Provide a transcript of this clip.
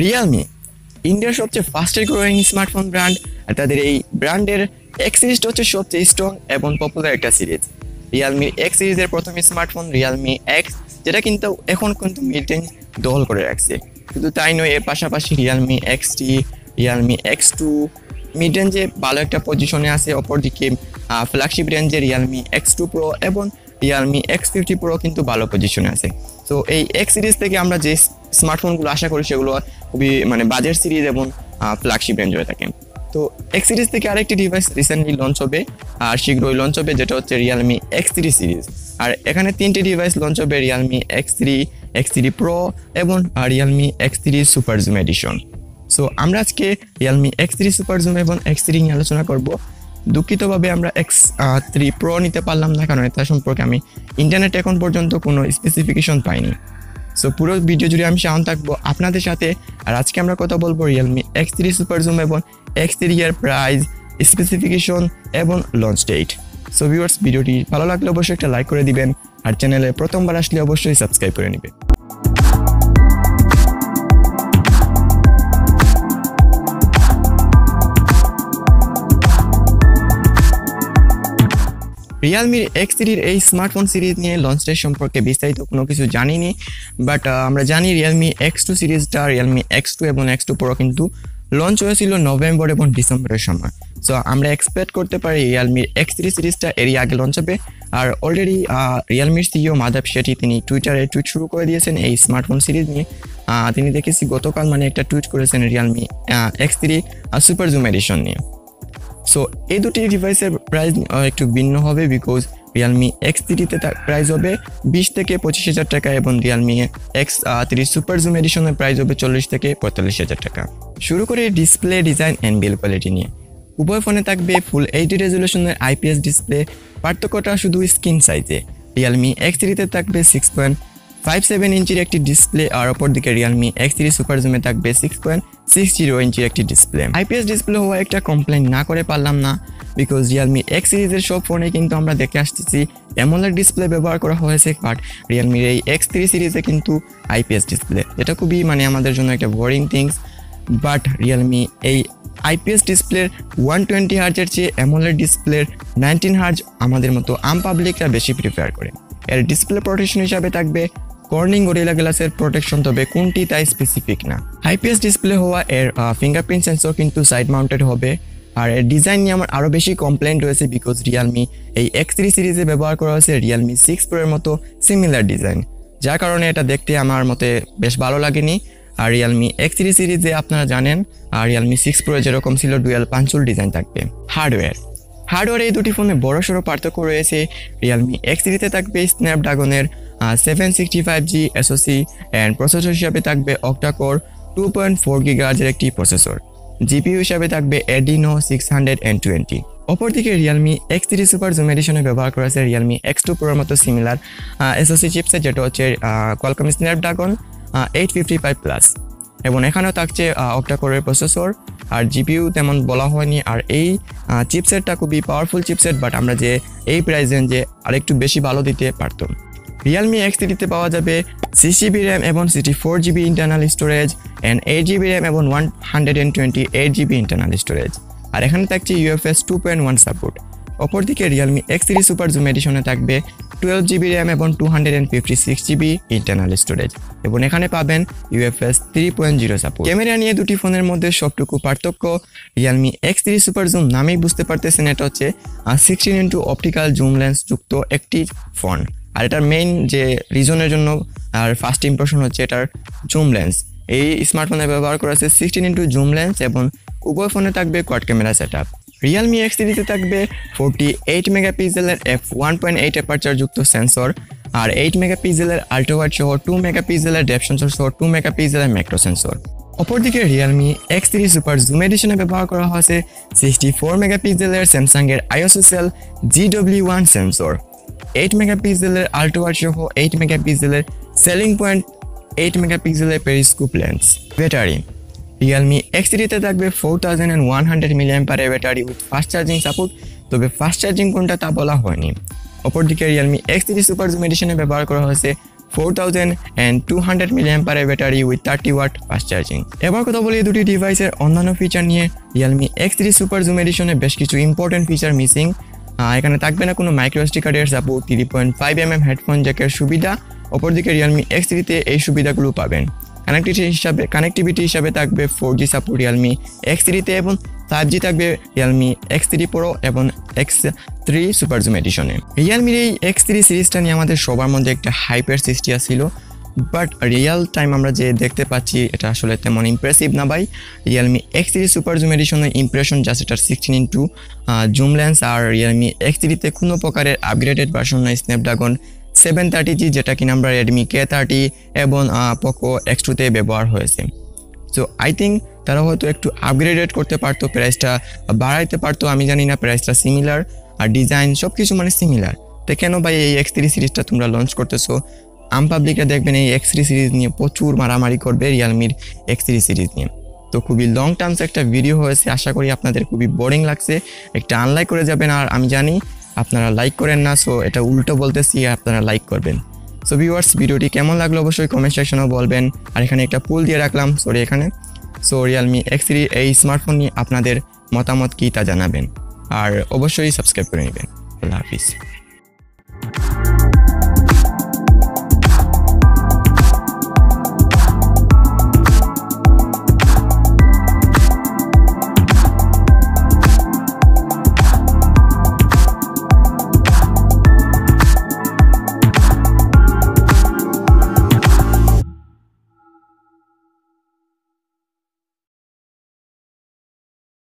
Realme ইন্ডিয়ার সবচেয়ে fastest growing smartphone brand আর তাদের এই ব্র্যান্ডের এক্স সিরিজটা হচ্ছে সবচেয়ে স্ট্রং এবং পপুলার একটা সিরিজ রিয়েলমির এক্স সিরিজের প্রথম স্মার্টফোন রিয়েলমি এক্স যেটা কিন্তু এখন কিন্তু মিড দখল করে রাখছে। শুধু তাই নয়, এর পাশাপাশি Realme X T Realme X two mid রেঞ্জে ভালো একটা পজিশনে আছে, অপরদিকে ফ্ল্যাগশিপ রেঞ্জে রিয়েলমি এক্স টু প্রো এবং রিয়েলমি এক্স ফিফটি প্রো কিন্তু ভালো পজিশনে আছে। তো এই এক্স সিরিজ থেকে আমরা যে স্মার্টফোনগুলো আশা করি সেগুলো খুবই মানে বাজেট সিরিজ এবং ফ্ল্যাগশিপ রেঞ্জ হয়ে থাকে। তো এক্স সিরিজ থেকে আরেকটি ডিভাইস রিসেন্টলি লঞ্চ হবে, আর শীঘ্রই লঞ্চ হবে, যেটা হচ্ছে রিয়েলমি এক্স থ্রি সিরিজ আর এখানে তিনটি ডিভাইস লঞ্চ হবে Realme X three X three pro এবং Realme X three super zoom edition so আমরা আজকে Realme X three super zoom এবং এক্স থ্রি নিয়ে আলোচনা করব। দুঃখিতভাবে আমরা এক্স থ্রি প্রো নিতে পারলাম না, কারণ এটা সম্পর্কে আমি ইন্টারনেট এখন পর্যন্ত কোনো স্পেসিফিকেশন পাইনি। সো পুরো ভিডিও জুড়ে আমি সাউন্ড থাকব আপনাদের সাথে, আর আজকে আমরা কথা বলব Realme X three super zoom এবং এক্স থ্রি এর প্রাইস স্পেসিফিকেশন এবং লঞ্চ ডেট সো ভিউয়ার্স ভিডিওটি ভালো লাগলে অবশ্যই একটা লাইক করে দিবেন, আর চ্যানেলে প্রথমবার আসলে অবশ্যই সাবস্ক্রাইব করে নেবেন। রিয়ালমির এক্স থ্রির এই স্মার্টফোন সিরিজ নিয়ে লঞ্চ ডেট সম্পর্কে বিস্তারিত কোনো কিছু জানিনি বাট আমরা জানি রিয়েলমি এক্স টু সিরিজটা রিয়েলমি এক্স টু এবং এক্স টু প্রো কিন্তু লঞ্চ হয়েছিল নভেম্বর এবং ডিসেম্বরের সময়। সো আমরা এক্সপেক্ট করতে পারি রিয়ালমির এক্স থ্রি সিরিজটা এরই আগে লঞ্চ হবে। আর অলরেডি রিয়েলমির সিইও মাধব শেঠি তিনি টুইটারে টুইট শুরু করে দিয়েছেন এই স্মার্টফোন সিরিজ নিয়ে। তিনি দেখেছি গতকাল মানে একটা টুইট করেছেন Realme X three super zoom edition নিয়ে। সো এই দুটি ডিভাইসের প্রাইস একটু ভিন্ন হবে বিকজ রিয়ালমি এক্স থ্রিতে তার প্রাইস হবে বিশ থেকে পঁচিশ হাজার টাকা এবং Realme X three super zoom এডিশনের price হবে চল্লিশ থেকে পঁয়তাল্লিশ হাজার টাকা। শুরু করে display design and build quality নিয়ে। উভয় ফোনে থাকবে ফুল এইচডি রেজলিউশনের আইপিএস ডিসপ্লে পার্থক্যটা শুধু স্ক্রিন সাইজে রিয়ালমি এক্স থ্রিতে থাকবে সিক্স পয়েন্ট ফাইভ সেভেন ইঞ্চির একটি ডিসপ্লে আর অপর দিকে রিয়ালমি এক্স থ্রি সুপার জুমে থাকবে সিক্স পয়েন্ট সিক্স জিরো ইঞ্চির একটি ডিসপ্লে। আইপিএস ডিসপ্লে হওয়া একটা কমপ্লেন না করে পারলাম না বিকজ রিয়ালমি এক্স সিরিজের সব ফোনে কিন্তু আমরা দেখে আসতেছি এমোলেড ডিসপ্লে ব্যবহার করা হয়েছে বাট রিয়ালমির এই এক্স থ্রি সিরিজে কিন্তু আইপিএস ডিসপ্লে যেটা খুবই মানে আমাদের জন্য একটা বোরিং থিংস বাট রিয়েলমি এই আইপিএস ডিসপ্লের ওয়ান টোয়েন্টি হার্জের চেয়ে অ্যামোলেড ডিসপ্লের নাইনটিন হার্জ আমাদের মতো আম পাবলিকরা বেশি প্রিফার করে। এর ডিসপ্লে প্রোটেকশন হিসাবে থাকবে কর্নিং গরিলা গ্লাসের প্রোটেকশন তবে কোনটি তাই স্পেসিফিক না। আইপিএস ডিসপ্লে হওয়া এর ফিঙ্গারপ্রিন্ট সেন্সর কিন্তু সাইড মাউন্টেড হবে। আর এর ডিজাইন নিয়ে আমার আরও বেশি কমপ্লেন রয়েছে বিকজ রিয়ালমি এই এক্স থ্রি সিরিজে ব্যবহার করা হয়েছে রিয়ালমি সিক্স প্রোয়ের মতো সিমিলার ডিজাইন যার কারণে এটা দেখতে আমার মতে বেশ ভালো লাগেনি। আর রিয়ালমি এক্স থ্রি সিরিজে আপনারা জানেন, আর রিয়ালমি সিক্স প্রো যেরকম ছিল ডুয়েল পাঞ্চুল ডিজাইন থাকবে হার্ডওয়্যার হার্ডওয়্যার এই দুটি ফোনে বড় সড়ো পার্থক্য রয়েছে রিয়ালমি এক্স থ্রিতে থাকবে স্ন্যাপড্রাগনের seven sixty five G SoC and processor হিসাবে থাকবে octa core two point four গিগার্জের একটি প্রসেসর জিপিইউ হিসাবে থাকবে Adreno six hundred and twenty অপরদিকে Realme X three super zoom এডিশনে ব্যবহার করেছে রিয়ালমি এক্স টু প্রোর মতো সিমিলার এসওসি চিপসে যেটা হচ্ছে Qualcomm Snapdragon eight fifty five plus এবং এখানেও থাকছে অক্টাকোরের প্রসেসর আর জিপিইউ তেমন বলা হয়নি। আর এই চিপসেটটা খুবই পাওয়ারফুল চিপসেট বাট আমরা যে এই প্রাইস রেঞ্জে আরেকটু বেশি ভালো দিতে পারতাম। রিয়েলমি এক্স থ্রিতে পাওয়া যাবে সিক্স জিবি র্যাম এবং sixty four GB internal storage and eight GB RAM এবং one hundred and twenty eight GB internal storage আর এখানে থাকছে UFS two point one support অপরদিকে Realme X three super zoom এডিশনে থাকবে twelve GB RAM এবং two hundred and fifty six GB internal storage এবং এখানে পাবেন UFS three point zero support camera নিয়ে দুটি ফোনের মধ্যে সবটুকু পার্থক্য। Realme X three super zoom নামেই বুঝতে পারতেছেন, এটা হচ্ছে sixteen into optical zoom lens যুক্ত একটি ফোন। আর এটার মেইন যে রিজনের জন্য, আর ফার্স্ট ইম্প্রেশন হচ্ছে এটার জুম লেন্স এই স্মার্টফোনে ব্যবহার করা আছে সিক্সটিন ইন্টু জুম লেন্স এবং উভয় ফোনে থাকবে quad camera set up Realme X থ্রিতে থাকবে ফোরটি এইট মেগা মেগাপিক্সেলের F one point eight aperture যুক্ত সেন্সর আর এইট মেগা মেগাপিক্সেলের আল্ট্রাওয়াইড সহ টু মেগাপিক্সেলের ডেপ সেন্সর সহ টু মেগা মেগাপিক্সেলের ম্যাক্রো সেন্সর অপরদিকে Realme X three super zoom এডিশনে ব্যবহার করা হয়েছে সিক্সটি ফোর মেগা মেগাপিক্সেলের স্যামসাংয়ের ISOCELL G W one sensor eight মেগাপিক্সেলের আল্ট্রাওয়াইড সহ এইট মেগাপিক্সেলের সেলিং পয়েন্ট এইট মেগাপিক্সেলের periscope lens battery Realme X থ্রিতে থাকবে four thousand and one hundred million পারে battery with fast charging support তবে ফাস্ট চার্জিং কোনটা তা বলা হয়নি। অপরদিকে Realme X three super zoom এডিশনে ব্যবহার করা হয়েছে four thousand and two hundred milliamp পারে battery with thirty watt fast charging এবার কথা বলি দুটি ডিভাইসের অন্যান্য ফিচার নিয়ে। Realme X three super zoom এডিশনে বেশ কিছু ইম্পর্টেন্ট ফিচার মিসিং এখানে থাকবে না কোনো micro স্টিকারের support three point five M M headphone জ্যাকের সুবিধা, অপরদিকে রিয়েলমি এক্স থ্রিতে এই সুবিধাগুলো পাবেন। কানেক্টিভিটি হিসাবে কানেক্টিভিটি হিসাবে থাকবে four G support Realme X থ্রিতে এবং ফাইভ জি থাকবে রিয়েলমি এক্স থ্রি প্রো এবং এক্স থ্রি সুপার জুম এডিশনে রিয়েলমির এই এক্স থ্রি সিরিজটা নিয়ে আমাদের সবার মধ্যে একটা হাইপের সৃষ্টি ছিল বাট রিয়েল টাইম আমরা যে দেখতে পাচ্ছি, এটা আসলে তেমন ইমপ্রেসিভ না ভাই। Realme X three super zoom এডিশনের impression just এটার সিক্সটিন ইন্টু জুম লেন্স আর রিয়েলমি এক্স থ্রিতে কোনো প্রকারের আপগ্রেডেড ভার্সন নয় স্ন্যাপড্রাগন সেভেন থার্টি জি যেটা কিনা আমরা রেডমি কে থার্টি এবং পোকো এক্স টুতে ব্যবহার হয়েছে। সো আই থিঙ্ক তারা হয়তো একটু আপগ্রেডেড করতে পারতো প্রাইসটা বাড়াইতে পারতো, আমি জানি না প্রাইসটা সিমিলার আর ডিজাইন সব কিছু মানে সিমিলার তো কেন ভাই এই এক্স থ্রি সিরিজটা তোমরা লঞ্চ করতেছো? আম পাবলিকরা দেখবেন এই এক্স থ্রি সিরিজ নিয়ে প্রচুর মারামারি করবে রিয়ালমির এক্স থ্রি সিরিজ নিয়ে। তো খুবই লং টার্মস একটা ভিডিও হয়েছে, আশা করি আপনাদের খুবই বোরিং লাগছে। একটা আনলাইক করে যাবেন আর আমি জানি আপনারা লাইক করেন না সো এটা উল্টো বলতেছি, আপনারা লাইক করবেন। সো ভিউয়ার্স ভিডিওটি কেমন লাগল অবশ্যই কমেন্ট সেকশনেও বলবেন। আর এখানে একটা পুল দিয়ে রাখলাম সরি এখানে। সো রিয়ালমি এক্স থ্রি এই স্মার্টফোন নিয়ে আপনাদের মতামত কী তা জানাবেন। আর অবশ্যই সাবস্ক্রাইব করে নেবেন। আল্লাহ হাফিজ।